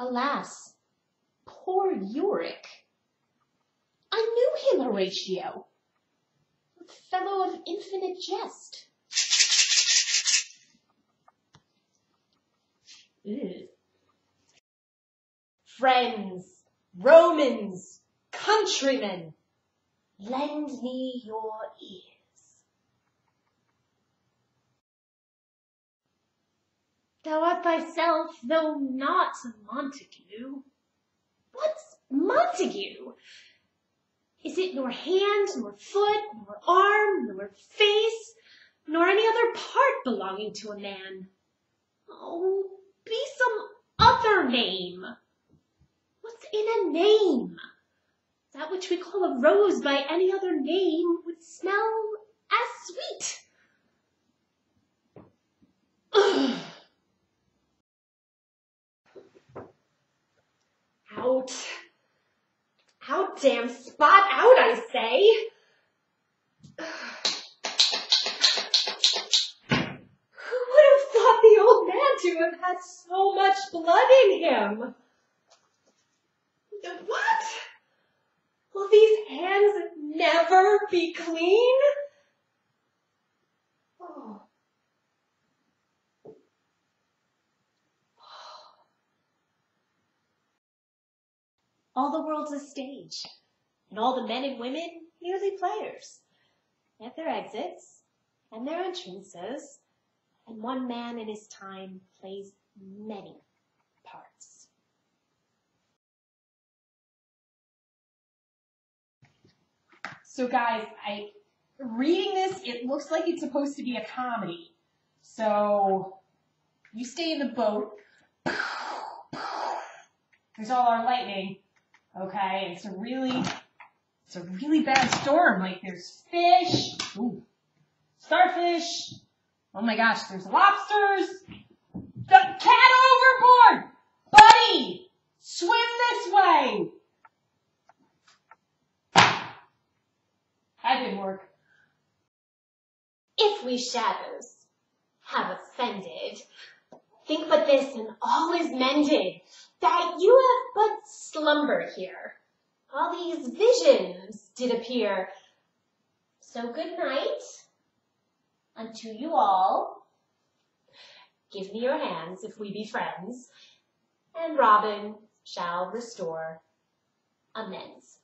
Alas, poor Yorick! I knew him, Horatio, fellow of infinite jest. Friends, Romans, countrymen, lend me your ears. Thou art thyself, though not Montague. What's Montague? Is it nor hand, nor foot, nor arm, nor face, nor any other part belonging to a man? Oh, be some other name. What's in a name? That which we call a rose by any other name Out, damn spot, out, I say. Who would have thought the old man to have had so much blood in him? What? Will these hands never be clean? Oh. All the world's a stage, and all the men and women merely players. At their exits and their entrances, and one man in his time plays many parts. So guys, I reading this, it looks like it's supposed to be a comedy. So you stay in the boat. There's all our lightning. Okay, it's a really it's a really bad storm. Like there's fish, ooh, starfish. Oh my gosh, there's lobsters. The cat overboard! Buddy! Swim this way! That didn't work. If we shadows have offended, think but this and all is mended, that you have but slumbered here, All these visions did appear. So good night unto you all. Give me your hands if we be friends, and Robin shall restore amends.